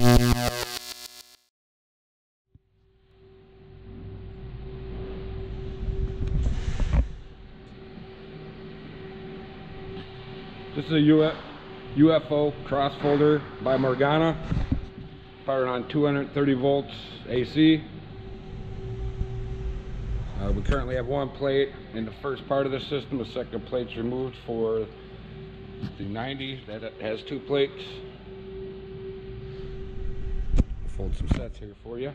This is a UFO cross folder by Morgana, powered on 230 volts AC. Uh, we currently have one plate in the first part of the system. The second plate's removed for the 90 that has two plates. Fold some sets here for you.